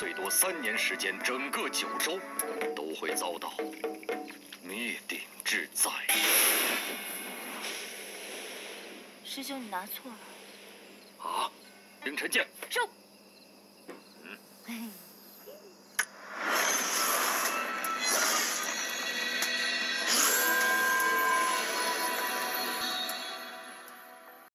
最多三年时间，整个九州都会遭到灭顶之灾。师兄，你拿错了。啊，凌晨见。收。